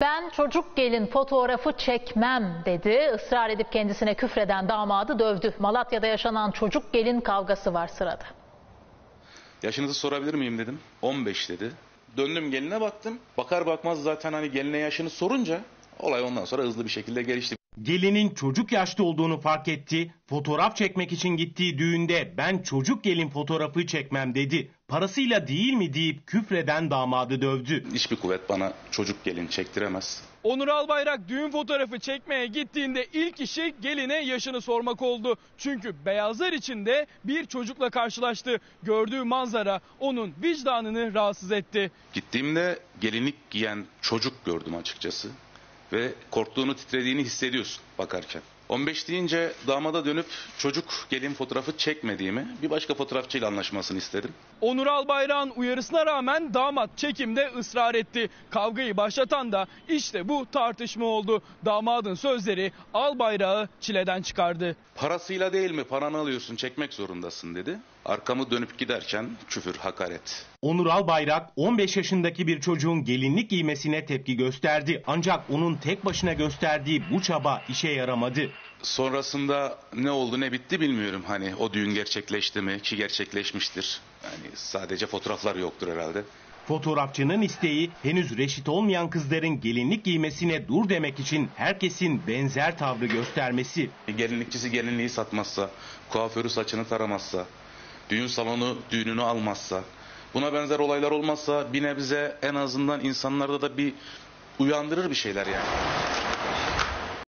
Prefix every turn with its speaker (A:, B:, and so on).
A: Ben çocuk gelin fotoğrafı çekmem dedi. Israr edip kendisine küfreden damadı dövdü. Malatya'da yaşanan çocuk gelin kavgası var sırada.
B: Yaşınızı sorabilir miyim dedim. 15 dedi. Döndüm geline baktım. Bakar bakmaz zaten hani geline yaşını sorunca olay ondan sonra hızlı bir şekilde gelişti.
C: Gelinin çocuk yaşta olduğunu fark etti. Fotoğraf çekmek için gittiği düğünde ben çocuk gelin fotoğrafı çekmem dedi. Parasıyla değil mi deyip küfreden damadı dövdü.
B: Hiçbir kuvvet bana çocuk gelin çektiremez.
D: Onur Albayrak düğün fotoğrafı çekmeye gittiğinde ilk işi geline yaşını sormak oldu. Çünkü beyazlar içinde bir çocukla karşılaştı. Gördüğü manzara onun vicdanını rahatsız etti.
B: Gittiğimde gelinlik giyen çocuk gördüm açıkçası. Ve korktuğunu titrediğini hissediyorsun bakarken. 15 deyince damada dönüp çocuk gelin fotoğrafı çekmediğimi bir başka fotoğrafçıyla anlaşmasını istedim.
D: Onur Albayrak'ın uyarısına rağmen damat çekimde ısrar etti. Kavgayı başlatan da işte bu tartışma oldu. Damadın sözleri Albayrak'ı çileden çıkardı.
B: Parasıyla değil mi paranı alıyorsun çekmek zorundasın dedi. Arkamı dönüp giderken küfür hakaret.
C: Onur Albayrak 15 yaşındaki bir çocuğun gelinlik giymesine tepki gösterdi. Ancak onun tek başına gösterdiği bu çaba işe yaramadı.
B: Sonrasında ne oldu ne bitti bilmiyorum. Hani o düğün gerçekleşti mi ki gerçekleşmiştir. Yani sadece fotoğraflar yoktur herhalde.
C: Fotoğrafçının isteği henüz reşit olmayan kızların gelinlik giymesine dur demek için herkesin benzer tavrı göstermesi.
B: Gelinlikçisi gelinliği satmazsa, kuaförü saçını taramazsa, düğün salonu düğününü almazsa, buna benzer olaylar olmazsa bir nebze en azından insanlarda da bir uyandırır bir şeyler yani.